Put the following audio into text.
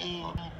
Mm-hmm.